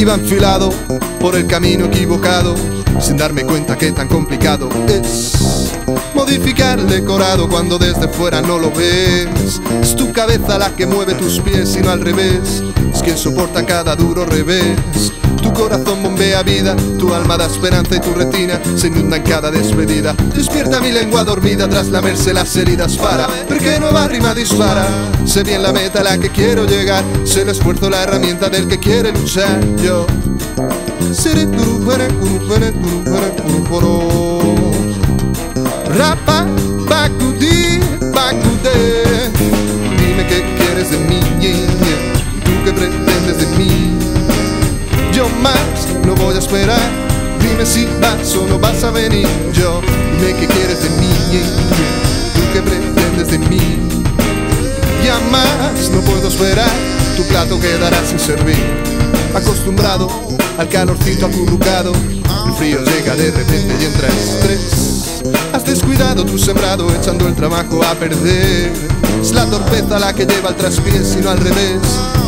Iba enfilado por el camino equivocado, sin darme cuenta que tan complicado es modificar el decorado cuando desde fuera no lo ves. Es tu cabeza la que mueve tus pies y no al revés. Es quien soporta cada duro revés. Tu corazón bombea vida, tu alma da esperanza y tu retina se inunda en cada despedida. Despierta mi lengua dormida tras lamerse las heridas para ver qué nueva rima dispara. Sé bien la meta a la que quiero llegar, sé el esfuerzo, la herramienta del que quiere luchar. Yo seré poro. Rapa, bacudí, bacudé. Dime qué quieres de mí, tú qué pretendes de mí. Yo más no voy a esperar. Dime si vas o no vas a venir. Yo, dime qué quieres de mí, tú qué pretendes de mí. Ya más no puedo esperar. Tu plato quedará sin servir. Acostumbrado al calorcito acurrucado, el frío llega de repente y entra estrés. Has descuidado tu sembrado echando el trabajo a perder. Es la torpeza la que lleva al traspiés y no al revés.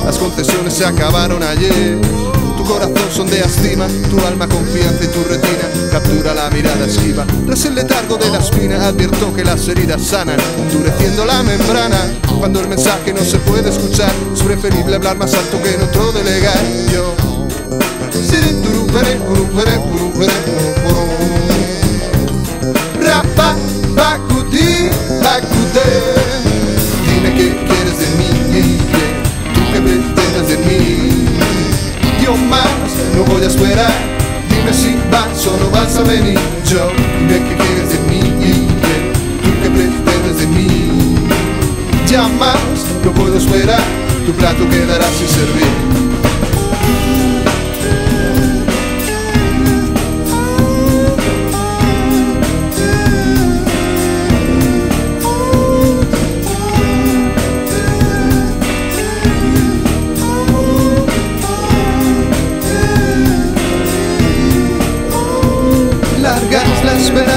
Las concesiones se acabaron ayer. Tu corazón sondea estima, tu alma confianza y tu retina captura la mirada esquiva. Tras el letargo de la espina advierto que las heridas sanan, endureciendo la membrana. Cuando el mensaje no se puede escuchar, es preferible hablar más alto que en otro delegar. Siri, turu, pere, Tu plato quedará sin servir.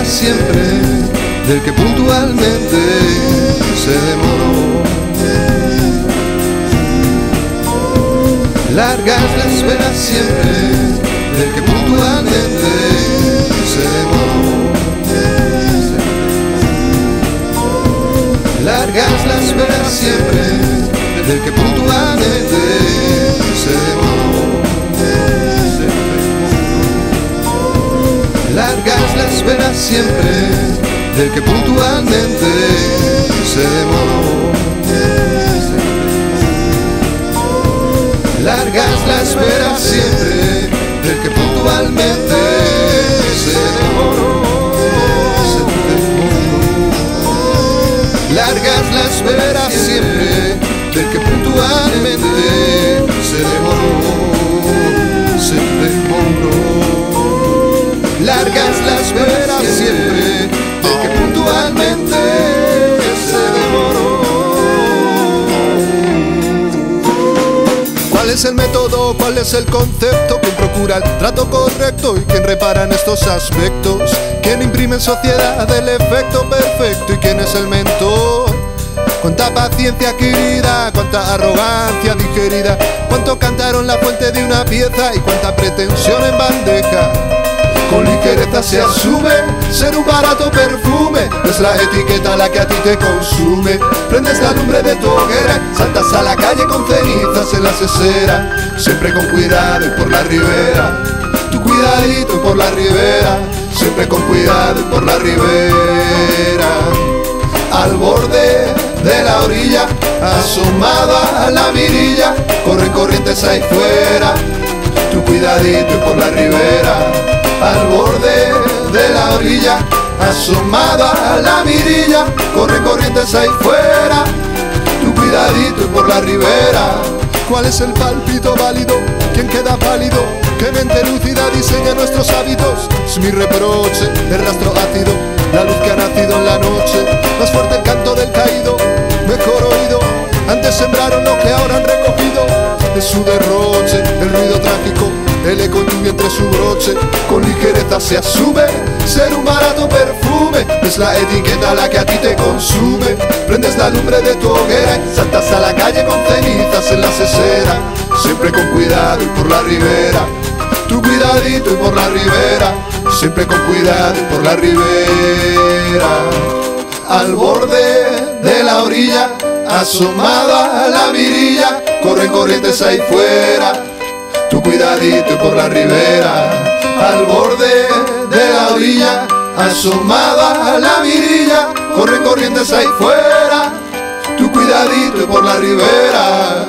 siempre del que puntualmente se demoró. Largas la espera siempre del que puntualmente se demoró. Largas la espera siempre del que puntualmente se demoró. Largas la espera siempre del que puntualmente se demoró. Largas la espera siempre del que puntualmente se demoró. Largas la espera siempre del que puntualmente se demoró. Se demoró largas es el método? ¿Cuál es el concepto? ¿Quién procura el trato correcto? ¿Y quién repara en estos aspectos? ¿Quién imprime en sociedad el efecto perfecto? ¿Y quién es el mentor? Cuánta paciencia adquirida, cuánta arrogancia digerida, cuánto cantaron la fuente de una pieza y cuánta pretensión en bandeja con ligereza se asume ser un barato perfume. Es la etiqueta la que a ti te consume. Prendes la lumbre de tu hoguera, saltas a la calle con cenizas en la cesera. Siempre con cuidado y por la ribera. Tu cuidadito y por la ribera. Siempre con cuidado y por la ribera. Al borde de la orilla, asomada a la mirilla, corren corrientes ahí fuera. Tu cuidadito y por la ribera al borde de la orilla, asomada a la mirilla, corre corrientes ahí fuera, tu cuidadito y por la ribera. ¿Cuál es el palpito válido? ¿Quién queda pálido? ¿Qué mente lúcida diseña nuestros hábitos? Es mi reproche, el rastro ácido, con ligereza se asume, ser un barato perfume, es la etiqueta la que a ti te consume, prendes la lumbre de tu hoguera, saltas a la calle con cenizas en la cesera, siempre con cuidado y por la ribera. Tu cuidadito y por la ribera, siempre con cuidado y por la ribera. Al borde de la orilla, asomada la virilla, corren corrientes ahí fuera. Tu cuidadito y por la ribera, al borde de la orilla, asomada la virilla, corren corrientes ahí fuera. Tu cuidadito por la ribera.